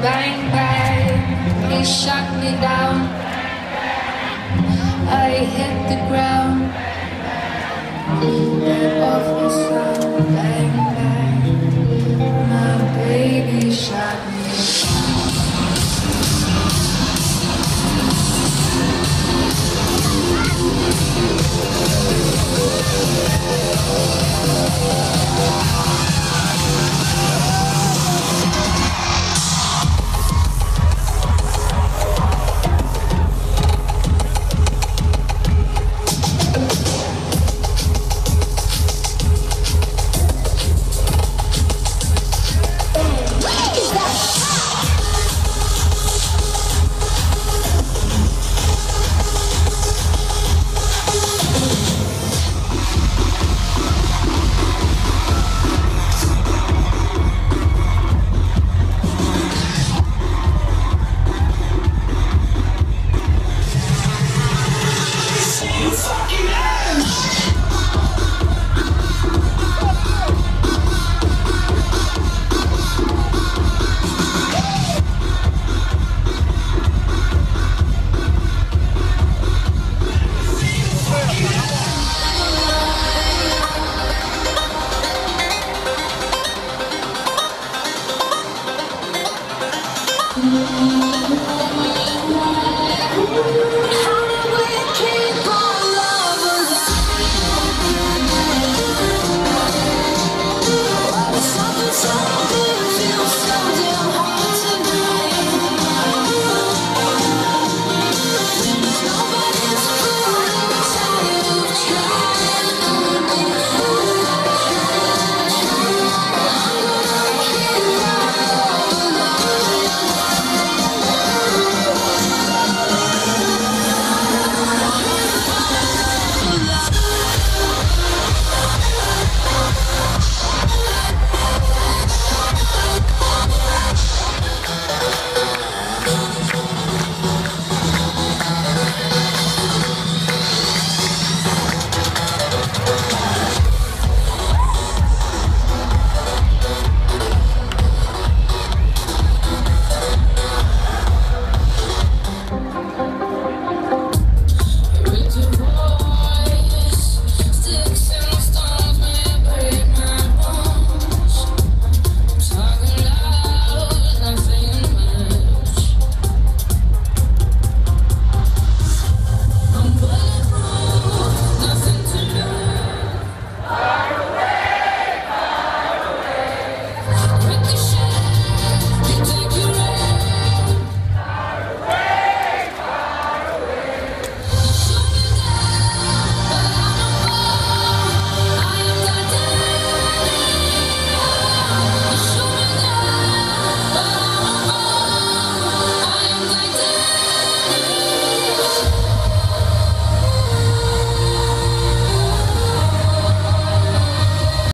bang bang. He shot me down. I hit the ground.